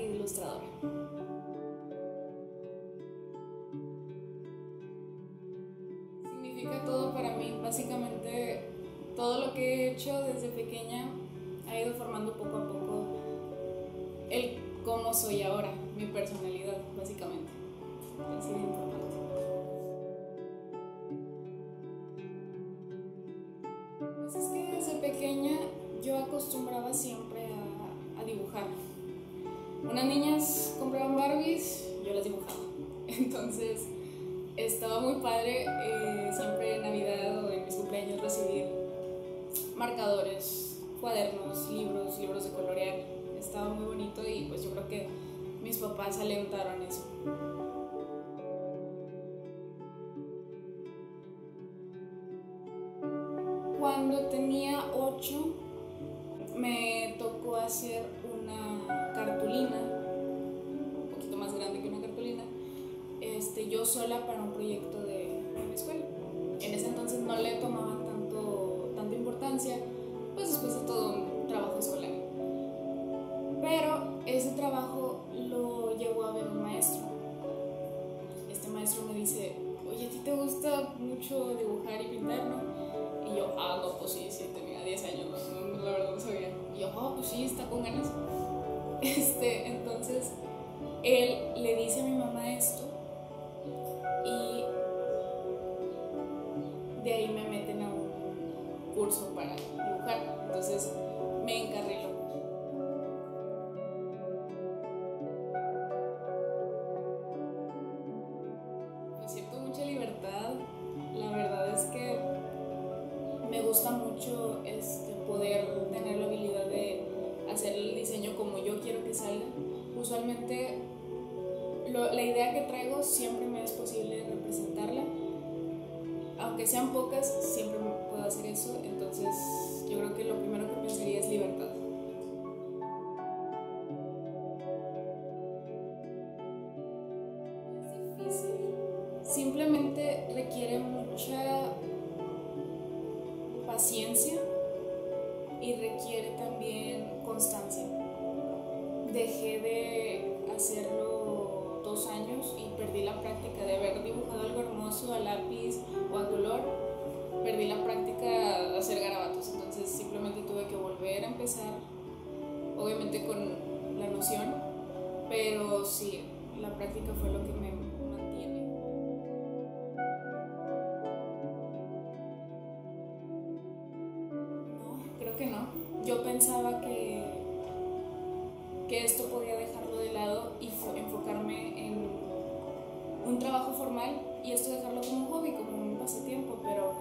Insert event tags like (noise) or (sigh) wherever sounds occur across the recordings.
ilustradora. Significa todo para mí. Básicamente, todo lo que he hecho desde pequeña ha ido formando poco a poco el cómo soy ahora, mi personalidad, básicamente. Ha sido importante. Pues es que desde pequeña yo acostumbraba siempre a dibujar. Unas niñas compraban Barbies, yo las dibujaba. (laughs) Entonces estaba muy padre eh, siempre en Navidad o en mis cumpleaños recibir marcadores, cuadernos, libros, libros de colorear. Estaba muy bonito y pues yo creo que mis papás alentaron eso. Cuando tenía 8 me tocó hacer este, yo sola para un proyecto de, de la escuela. En ese entonces no le tomaban tanto, tanta importancia, pues después de todo un trabajo escolar. Pero ese trabajo lo llevó a ver un maestro. Este maestro me dice, oye, ¿a ti te gusta mucho dibujar y pintar, no? Y yo, ah, no, pues sí, sí, tenía 10 años, no, la verdad no sabía. Y yo, ah, pues sí, está con ganas. (laughs) Este, entonces, él le dice a mi mamá esto y de ahí me meten a un curso para dibujar. Entonces, idea que traigo siempre me es posible representarla. Aunque sean pocas, siempre puedo hacer eso. Entonces yo creo que lo primero que pensaría es libertad. Es difícil. Simplemente requiere mucha paciencia y requiere también constancia. Dejé de hacerlo dos años y perdí la práctica de haber dibujado algo hermoso a lápiz o a color. Perdí la práctica de hacer garabatos, entonces simplemente tuve que volver a empezar, obviamente con la noción, pero sí, la práctica fue lo que me mantiene. No, creo que no. Yo pensaba que, trabajo formal y esto dejarlo como un hobby, como un pasatiempo, pero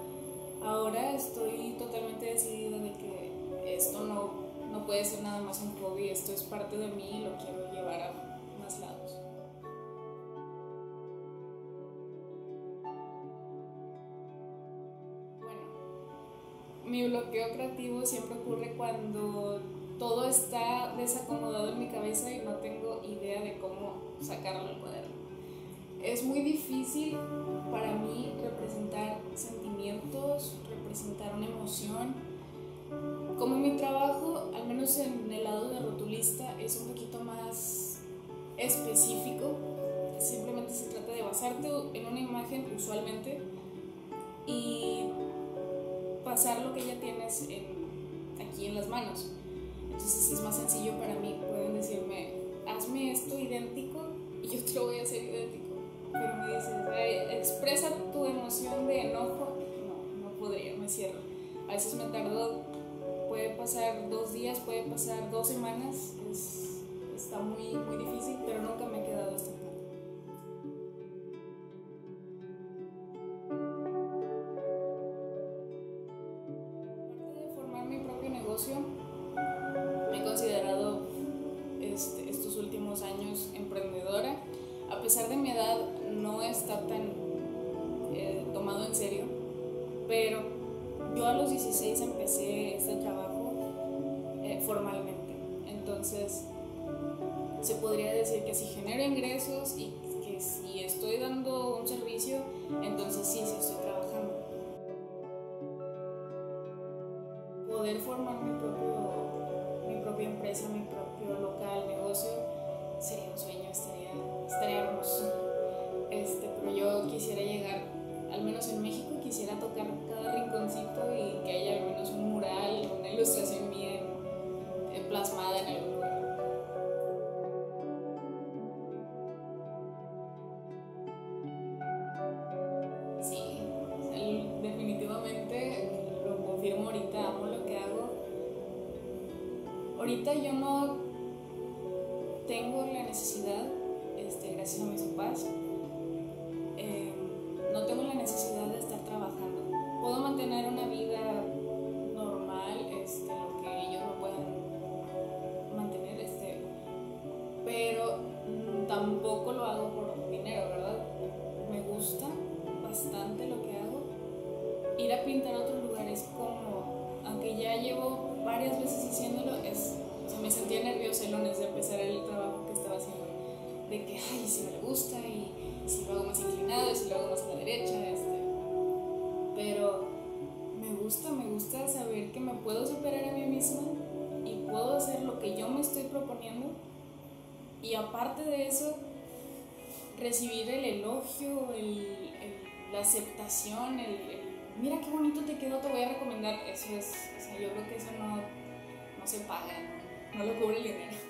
ahora estoy totalmente decidida de que esto no, no puede ser nada más un hobby, esto es parte de mí y lo quiero llevar a más lados. Bueno, mi bloqueo creativo siempre ocurre cuando todo está desacomodado en mi cabeza y no tengo idea de cómo sacarlo al cuaderno. Es muy difícil para mí representar sentimientos, representar una emoción. Como mi trabajo, al menos en el lado de rotulista, es un poquito más específico. Simplemente se trata de basarte en una imagen usualmente y pasar lo que ya tienes en- aquí en las manos. Entonces es más sencillo para mí. Pueden decirme, hazme esto idéntico y yo te lo voy a hacer idéntico. Pero me dices, "Ay, expresa tu emoción de enojo. No, no podría, me cierro. A veces me tardo, puede pasar dos días, puede pasar dos semanas. Es, está muy, muy difícil, pero nunca me he quedado estancada. Aparte de formar mi propio negocio, en serio, pero yo a los 16 empecé este trabajo eh, formalmente, entonces se podría decir que si genero ingresos y que si estoy dando un servicio, entonces sí, sí estoy trabajando. Poder formar mi, propio, mi propia empresa, mi propio local, negocio, sería un sueño, estaría, estaría hermoso. Este, pero yo quisiera llegar al menos en México, quisiera tocar cada rinconcito y que haya al menos un mural, una ilustración bien plasmada en el lugar. Sí, definitivamente lo confirmo ahorita, amo lo que hago. Ahorita yo no tengo la necesidad, este, gracias a mis papás, Ir a pintar a otros lugares como, aunque ya llevo varias veces haciéndolo, es, me sentía nerviosa el lunes de empezar el trabajo que estaba haciendo, de que, ay, si me gusta y, si lo hago más inclinado, y si lo hago más a la derecha, este. Pero me gusta, me gusta saber que me puedo superar a mí misma y puedo hacer lo que yo me estoy proponiendo. Y aparte de eso, recibir el elogio, el, la aceptación, el, mira qué bonito te quedó, te voy a recomendar. Eso es, o sea, yo creo que eso no, no se paga, no, no lo cubre el dinero.